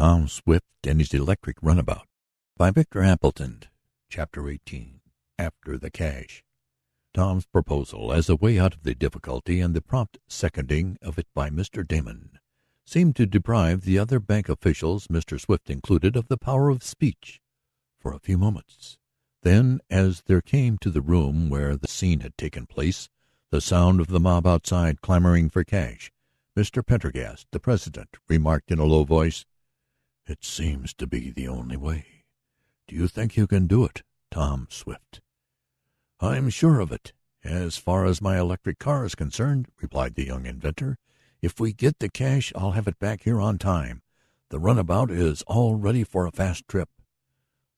Tom Swift and His Electric Runabout by Victor Appleton Chapter 18 After the Cash Tom's proposal as a way out of the difficulty and the prompt seconding of it by Mr. Damon seemed to deprive the other bank officials, Mr. Swift included, of the power of speech for a few moments. Then, as there came to the room where the scene had taken place the sound of the mob outside clamoring for cash, Mr. Pendergast, the president, remarked in a low voice, "It seems to be the only way. Do you think you can do it, Tom Swift?" "I'm sure of it, as far as my electric car is concerned," replied the young inventor. "If we get the cash I'll have it back here on time. The runabout is all ready for a fast trip."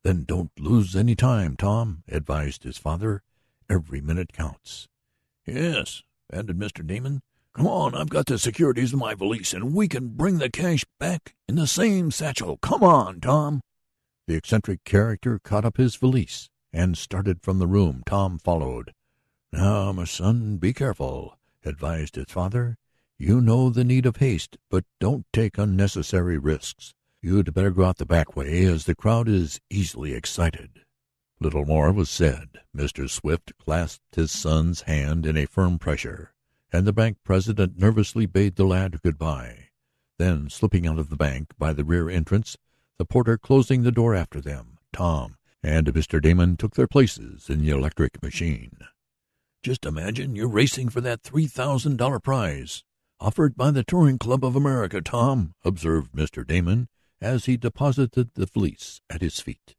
"Then don't lose any time, Tom," advised his father. "Every minute counts." "Yes," added Mr. Damon. Come on, I've got the securities in my valise, and we can bring the cash back in the same satchel. Come on, Tom." The eccentric character caught up his valise and started from the room. Tom followed. "Now, my son, be careful," advised his father. "You know the need of haste, but don't take unnecessary risks. You'd better go out the back way, as the crowd is easily excited." Little more was said. Mr. Swift clasped his son's hand in a firm pressure and the bank president nervously bade the lad good by. Then, slipping out of the bank by the rear entrance, the porter closing the door after them, Tom and Mr. Damon took their places in the electric machine. "Just imagine you're racing for that three thousand dollar prize offered by the Touring Club of America, Tom," observed Mr. Damon as he deposited the valise at his feet.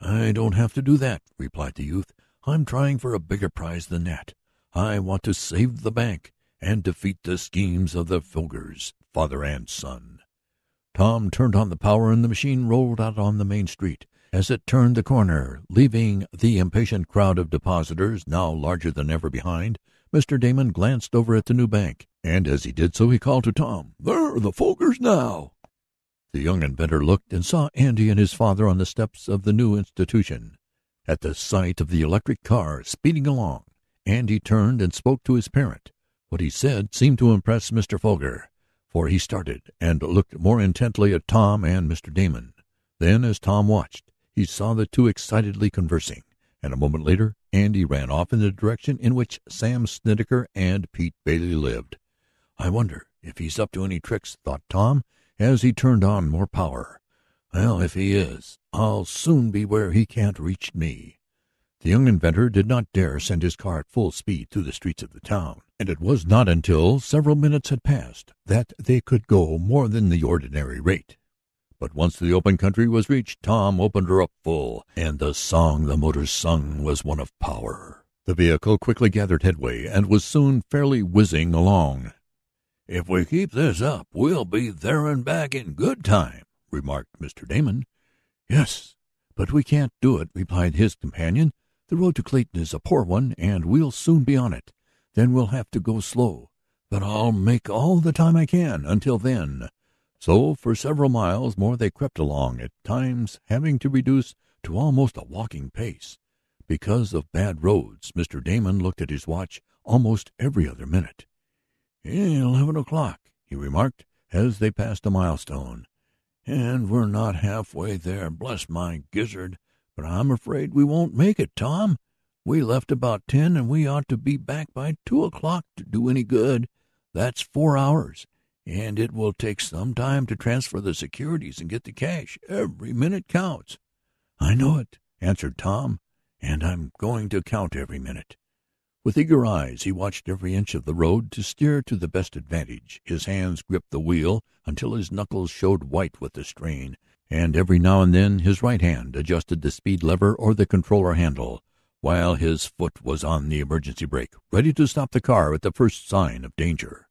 "I don't have to do that," replied the youth. "I'm trying for a bigger prize than that. I want to save the bank and defeat the schemes of the Fogers, father and son." Tom turned on the power and the machine rolled out on the main street. As it turned the corner, leaving the impatient crowd of depositors, now larger than ever, behind, Mr. Damon glanced over at the new bank, and as he did so he called to Tom, "There are the Fogers now." The young inventor looked and saw Andy and his father on the steps of the new institution. At the sight of the electric car speeding along, Andy turned and spoke to his parent. What he said seemed to impress Mr. Foger, for he started and looked more intently at Tom and Mr. Damon. Then, as Tom watched, he saw the two excitedly conversing, and a moment later Andy ran off in the direction in which Sam Snedecker and Pete Bailey lived. "I wonder if he's up to any tricks," thought Tom, as he turned on more power. "Well, if he is, I'll soon be where he can't reach me." The young inventor did not dare send his car at full speed through the streets of the town, and it was not until several minutes had passed that they could go more than the ordinary rate. But once the open country was reached, Tom opened her up full, and the song the motors sung was one of power. The vehicle quickly gathered headway and was soon fairly whizzing along. "If we keep this up we'll be there and back in good time," remarked Mr. Damon. "Yes, but we can't do it," replied his companion. The road to Clayton is a poor one, and we'll soon be on it. Then we'll have to go slow. But I'll make all the time I can until then." So for several miles more they crept along, at times having to reduce to almost a walking pace. Because of bad roads, Mr. Damon looked at his watch almost every other minute. "Eleven o'clock," he remarked, as they passed a milestone. "And we're not halfway there, bless my gizzard! But I'm afraid we won't make it, Tom. We left about ten, and we ought to be back by two o'clock to do any good. That's four hours, and it will take some time to transfer the securities and get the cash. Every minute counts." "I know it," answered Tom, "and I'm going to count every minute." With eager eyes he watched every inch of the road to steer to the best advantage. His hands gripped the wheel until his knuckles showed white with the strain and every now and then his right hand adjusted the speed lever or the controller handle, while his foot was on the emergency brake, ready to stop the car at the first sign of danger.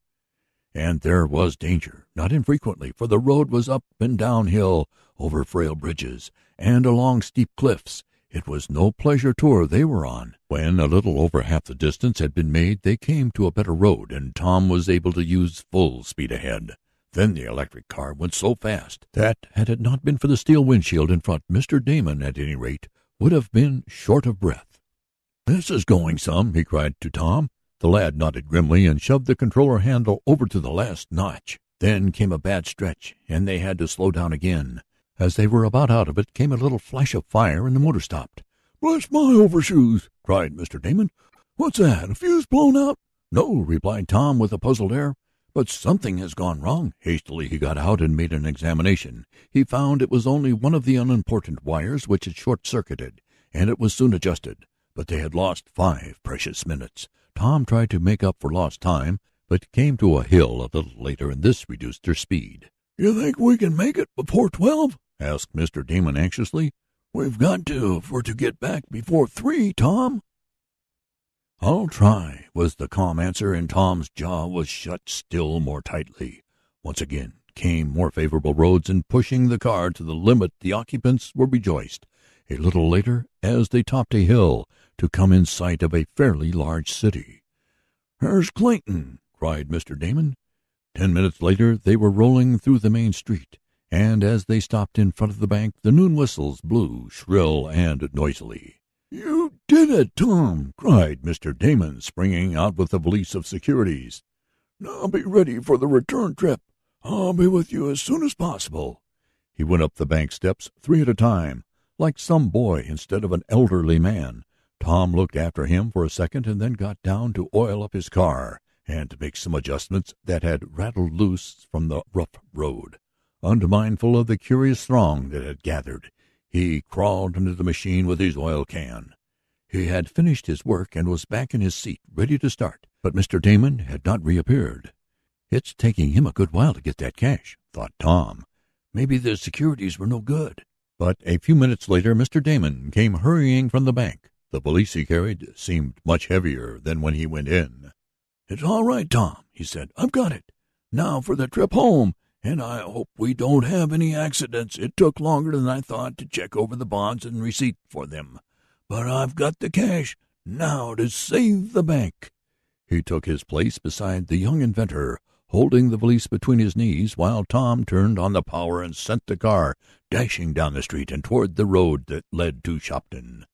And there was danger, not infrequently, for the road was up and down hill, over frail bridges, and along steep cliffs. It was no pleasure tour they were on. When a little over half the distance had been made, they came to a better road, and Tom was able to use full speed ahead. Then the electric car went so fast that, had it not been for the steel windshield in front, Mr. Damon, at any rate, would have been short of breath. "This is going some!" he cried to Tom. The lad nodded grimly and shoved the controller handle over to the last notch. Then came a bad stretch, and they had to slow down again. As they were about out of it came a little flash of fire, and the motor stopped. "Bless my overshoes!" cried Mr. Damon. "What's that? A fuse blown out?" "No," replied Tom, with a puzzled air. "But something has gone wrong." Hastily he got out and made an examination. He found it was only one of the unimportant wires which had short circuited, and it was soon adjusted. But they had lost five precious minutes. Tom tried to make up for lost time, but came to a hill a little later, and this reduced their speed. "You think we can make it before twelve?" asked Mr. Damon anxiously. "We've got to if we're to get back before three, Tom." "I'll try," was the calm answer, and Tom's jaw was shut still more tightly. Once again came more favorable roads, and pushing the car to the limit the occupants were rejoiced, a little later, as they topped a hill, to come in sight of a fairly large city. "There's Clayton!" cried Mr. Damon. Ten minutes later they were rolling through the main street, and as they stopped in front of the bank the noon whistles blew shrill and noisily. "You did it, Tom!" cried Mr. Damon, springing out with the valise of securities. "Now be ready for the return trip. I'll be with you as soon as possible." He went up the bank steps three at a time, like some boy instead of an elderly man. Tom looked after him for a second and then got down to oil up his car and to make some adjustments that had rattled loose from the rough road. Unmindful of the curious throng that had gathered, he crawled into the machine with his oil can. He had finished his work and was back in his seat, ready to start, but Mr. Damon had not reappeared. It's taking him a good while to get that cash, thought Tom. Maybe the securities were no good. But a few minutes later Mr. Damon came hurrying from the bank. The valise he carried seemed much heavier than when he went in. "It's all right, Tom," he said. "I've got it. Now for the trip home, and I hope we don't have any accidents. It took longer than I thought to check over the bonds and receipt for them, but I've got the cash. Now to save the bank." He took his place beside the young inventor, holding the valise between his knees, while Tom turned on the power and sent the car dashing down the street and toward the road that led to Shopton.